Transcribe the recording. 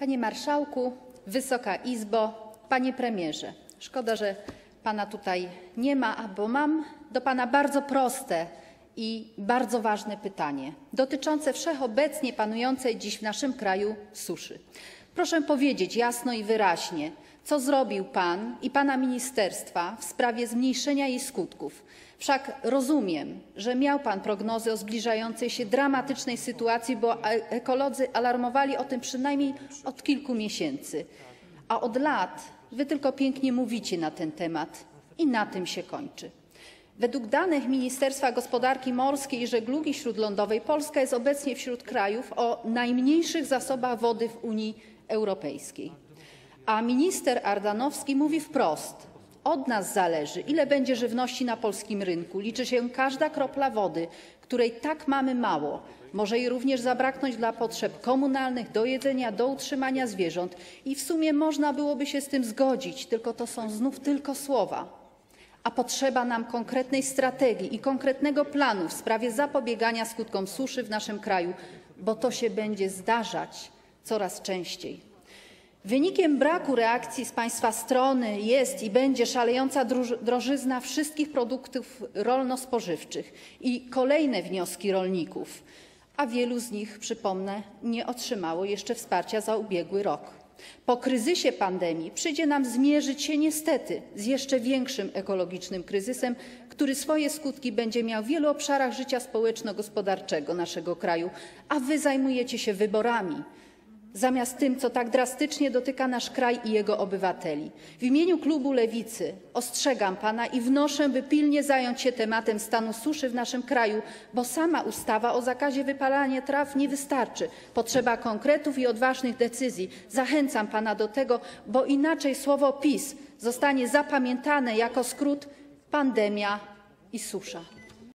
Panie Marszałku, Wysoka Izbo, Panie Premierze! Szkoda, że Pana tutaj nie ma, bo mam do Pana bardzo proste i bardzo ważne pytanie dotyczące wszechobecnie panującej dziś w naszym kraju suszy. Proszę powiedzieć jasno i wyraźnie, co zrobił Pan i Pana ministerstwa w sprawie zmniejszenia jej skutków. Wszak rozumiem, że miał Pan prognozy o zbliżającej się dramatycznej sytuacji, bo e- ekolodzy alarmowali o tym przynajmniej od kilku miesięcy. A od lat Wy tylko pięknie mówicie na ten temat i na tym się kończy. Według danych Ministerstwa Gospodarki Morskiej i Żeglugi Śródlądowej Polska jest obecnie wśród krajów o najmniejszych zasobach wody w Unii Europejskiej. A minister Ardanowski mówi wprost: Od nas zależy, ile będzie żywności na polskim rynku. Liczy się każda kropla wody, której tak mamy mało. Może jej również zabraknąć dla potrzeb komunalnych, do jedzenia, do utrzymania zwierząt. I w sumie można byłoby się z tym zgodzić, tylko to są znów tylko słowa. A potrzeba nam konkretnej strategii i konkretnego planu w sprawie zapobiegania skutkom suszy w naszym kraju, bo to się będzie zdarzać coraz częściej. Wynikiem braku reakcji z Państwa strony jest i będzie szalejąca drożyzna wszystkich produktów rolno-spożywczych i kolejne wnioski rolników, a wielu z nich, przypomnę, nie otrzymało jeszcze wsparcia za ubiegły rok. Po kryzysie pandemii przyjdzie nam zmierzyć się niestety z jeszcze większym ekologicznym kryzysem, który swoje skutki będzie miał w wielu obszarach życia społeczno-gospodarczego naszego kraju, a Wy zajmujecie się wyborami zamiast tym, co tak drastycznie dotyka nasz kraj i jego obywateli. W imieniu klubu Lewicy ostrzegam Pana i wnoszę, by pilnie zająć się tematem stanu suszy w naszym kraju, bo sama ustawa o zakazie wypalania traw nie wystarczy. Potrzeba konkretów i odważnych decyzji. Zachęcam Pana do tego, bo inaczej słowo PiS zostanie zapamiętane jako skrót pandemia i susza.